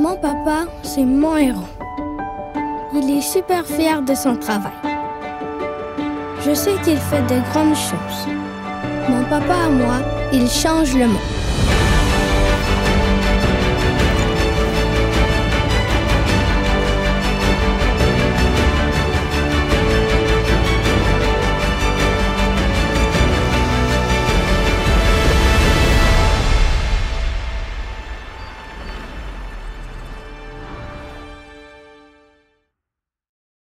Mon papa, c'est mon héros. Il est super fier de son travail. Je sais qu'il fait de grandes choses. Mon papa à moi, il change le monde.